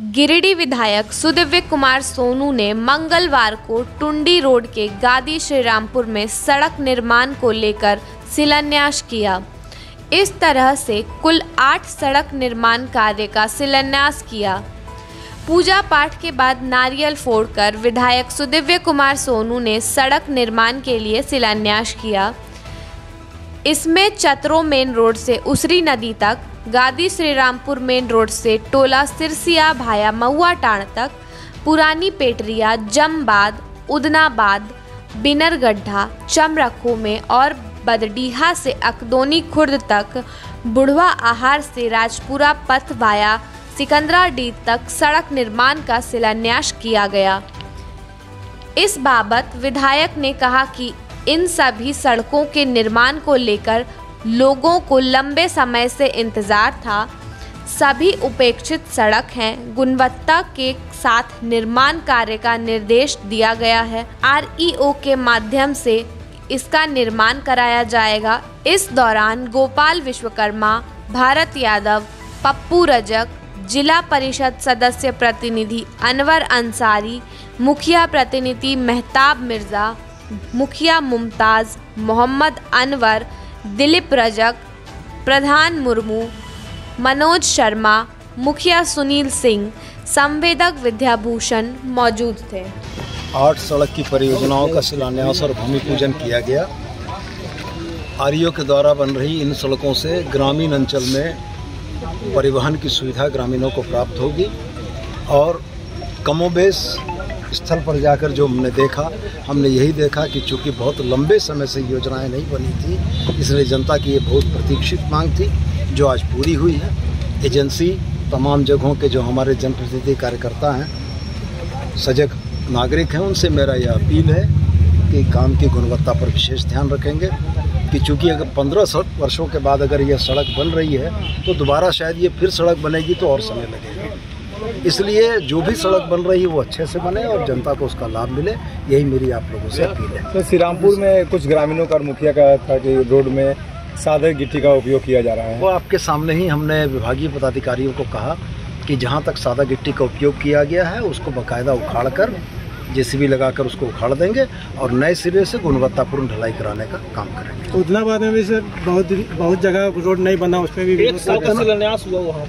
गिरिडीह विधायक सुदिव्य कुमार सोनू ने मंगलवार को टुंडी रोड के गादी श्रीरामपुर में सड़क निर्माण को लेकर शिलान्यास किया। इस तरह से कुल आठ सड़क निर्माण कार्य का शिलान्यास किया। पूजा पाठ के बाद नारियल फोड़कर विधायक सुदिव्य कुमार सोनू ने सड़क निर्माण के लिए शिलान्यास किया। इसमें चतरो मेन रोड से उसरी नदी तक, गादी श्रीरामपुर मेन रोड से टोला सिरसिया भाया महुआ टाण तक, पुरानी पेटरिया, जमबाद, उदनाबाद, बिनरगड्ढा, चमरखो में और बदडीहा से अकदोनी खुर्द तक बुढ़वा आहार से राजपुरा पथ वाया सिकंदरा डी तक सड़क निर्माण का शिलान्यास किया गया। इस बाबत विधायक ने कहा कि इन सभी सड़कों के निर्माण को लेकर लोगों को लंबे समय से इंतज़ार था। सभी उपेक्षित सड़क हैं। गुणवत्ता के साथ निर्माण कार्य का निर्देश दिया गया है। आरईओ के माध्यम से इसका निर्माण कराया जाएगा। इस दौरान गोपाल विश्वकर्मा, भारत यादव, पप्पू रजक, जिला परिषद सदस्य प्रतिनिधि अनवर अंसारी, मुखिया प्रतिनिधि मेहताब मिर्ज़ा मुखिया मुमताज़, मोहम्मद अनवर, दिलीप रजक, प्रधान मुर्मू, मनोज शर्मा, मुखिया सुनील सिंह, संवेदक विद्याभूषण मौजूद थे। आठ सड़क की परियोजनाओं का शिलान्यास और भूमि पूजन किया गया। आरईओ के द्वारा बन रही इन सड़कों से ग्रामीण अंचल में परिवहन की सुविधा ग्रामीणों को प्राप्त होगी और कमोबेश स्थल पर जाकर जो हमने देखा, हमने यही देखा कि चूँकि बहुत लंबे समय से योजनाएँ नहीं बनी थी, इसलिए जनता की ये बहुत प्रतीक्षित मांग थी, जो आज पूरी हुई है। एजेंसी, तमाम जगहों के जो हमारे जनप्रतिनिधि कार्यकर्ता हैं, सजग नागरिक हैं, उनसे मेरा यह अपील है कि काम की गुणवत्ता पर विशेष ध्यान रखेंगे कि चूँकि अगर पंद्रह वर्षों के बाद अगर यह सड़क बन रही है तो दोबारा शायद ये फिर सड़क बनेगी तो और समय लगेगा। इसलिए जो भी सड़क बन रही है वो अच्छे से बने और जनता को उसका लाभ मिले। यही मेरी आप लोगों से अपील है। तो श्रीरामपुर में कुछ ग्रामीणों का मुखिया का था कि रोड में सादे गिट्टी का उपयोग किया जा रहा है। वो आपके सामने ही हमने विभागीय पदाधिकारियों को कहा कि जहाँ तक सादा गिट्टी का उपयोग किया गया है उसको बाकायदा उखाड़ कर जेसीबी लगाकर उसको उखाड़ देंगे और नए सिरे से गुणवत्तापूर्ण ढलाई कराने का काम करेंगे। उदनाबाद में भी सर बहुत बहुत जगह रोड नहीं बना उसमें भी एक हुआ वहाँ।